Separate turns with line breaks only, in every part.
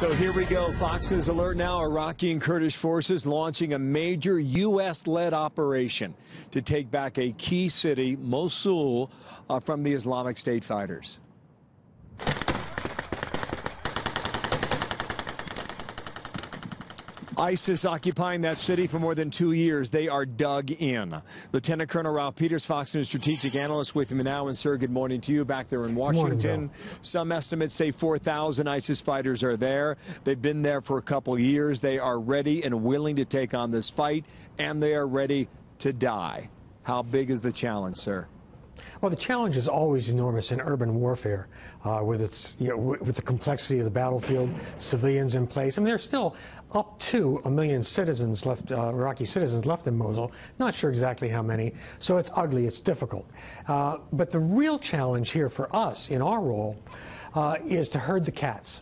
So here we go. Fox News alert now. Iraqi and Kurdish forces launching a major U.S.-led operation to take back a key city, Mosul, uh, from the Islamic State fighters. ISIS occupying that city for more than two years. They are dug in. Lieutenant Colonel Ralph Peters, Fox News strategic analyst with me now. And, sir, good morning to you back there in Washington.
Morning,
Some estimates say 4,000 ISIS fighters are there. They've been there for a couple years. They are ready and willing to take on this fight, and they are ready to die. How big is the challenge, sir?
Well, the challenge is always enormous in urban warfare, uh, with its you know with the complexity of the battlefield, civilians in place. I mean, there's still up to a million citizens left, uh, Iraqi citizens left in Mosul. Not sure exactly how many. So it's ugly. It's difficult. Uh, but the real challenge here for us in our role uh, is to herd the cats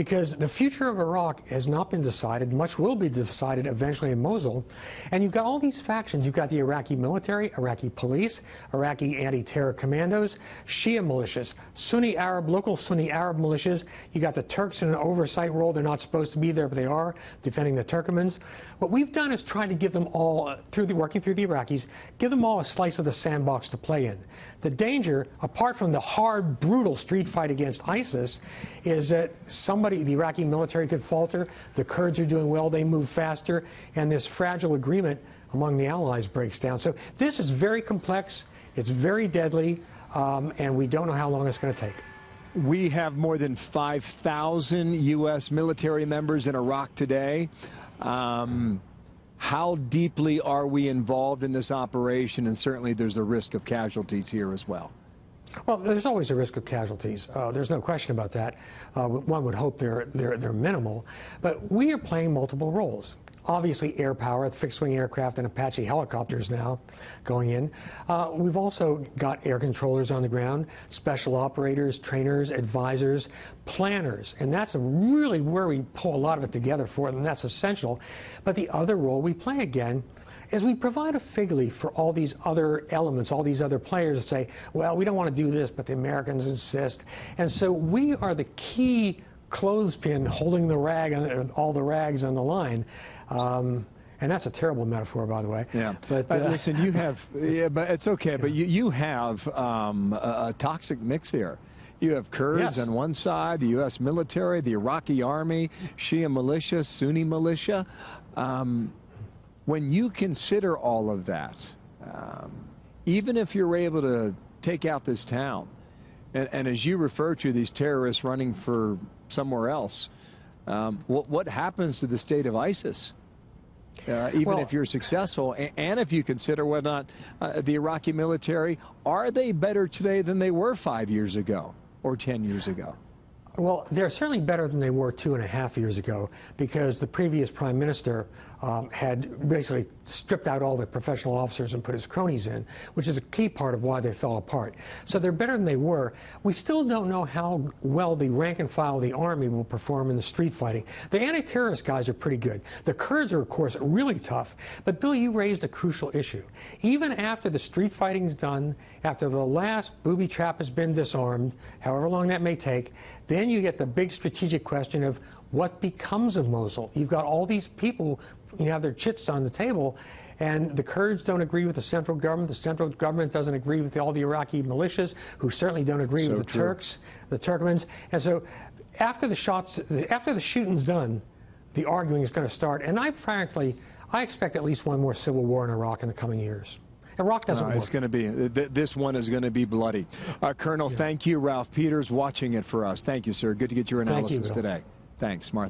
because the future of Iraq has not been decided. Much will be decided eventually in Mosul. And you've got all these factions. You've got the Iraqi military, Iraqi police, Iraqi anti-terror commandos, Shia militias, Sunni Arab, local Sunni Arab militias. You've got the Turks in an oversight role. They're not supposed to be there, but they are, defending the Turkomans. What we've done is try to give them all, uh, through the, working through the Iraqis, give them all a slice of the sandbox to play in. The danger, apart from the hard, brutal street fight against ISIS, is that somebody somebody, the Iraqi military could falter, the Kurds are doing well, they move faster, and this fragile agreement among the allies breaks down. So this is very complex, it's very deadly, um, and we don't know how long it's going to take.
We have more than 5,000 U.S. military members in Iraq today. Um, how deeply are we involved in this operation? And certainly there's a risk of casualties here as well.
Well, there's always a risk of casualties. Uh, there's no question about that. Uh, one would hope they're, they're, they're minimal. But we are playing multiple roles. Obviously, air power, fixed-wing aircraft and Apache helicopters now going in. Uh, we've also got air controllers on the ground, special operators, trainers, advisors, planners. And that's really where we pull a lot of it together for them. That's essential. But the other role we play again is we provide a fig leaf for all these other elements, all these other players that say, well, we don't want to do this, but the Americans insist. And so we are the key clothespin holding the rag, on, all the rags on the line. Um, and that's a terrible metaphor, by the way.
Yeah. But uh, listen, you have, yeah, but it's okay. Yeah. But you you have um, a, a, toxic mix here. You have Kurds yes. on one side, the U.S. military, the Iraqi army, Shia militia, Sunni militia. Um, when you consider all of that, um, even if you're able to take out this town, and, and, as you refer to these terrorists running for somewhere else, um, what, what, happens to the state of ISIS? Uh, even well, if you're successful, and, and, if you consider whether or not uh, the Iraqi military, are they better today than they were five years ago or ten years ago?
Well, they're certainly better than they were two and a half years ago because the previous prime minister um, had basically stripped out all the professional officers and put his cronies in, which is a key part of why they fell apart. So they're better than they were. We still don't know how well the rank and file of the army will perform in the street fighting. The anti-terrorist guys are pretty good. The Kurds are, of course, really tough. But, Bill, you raised a crucial issue. Even after the street fighting's done, after the last booby trap has been disarmed, however long that may take, then you get the big strategic question of what becomes of Mosul. You've got all these people, you have their chits on the table, and the Kurds don't agree with the central government. The central government doesn't agree with all the Iraqi militias, who certainly don't agree so with the true. Turks, the Turkmens. And so after the shots, after the shooting's done, the arguing is going to start. And I frankly, I expect at least one more civil war in Iraq in the coming years. Iraq doesn't
no, It's going to be, th this one is going to be bloody. Uh, Colonel, yeah. thank you. Ralph Peters watching it for us. Thank you, sir. Good to get your analysis
you,
today. Thanks, Martha.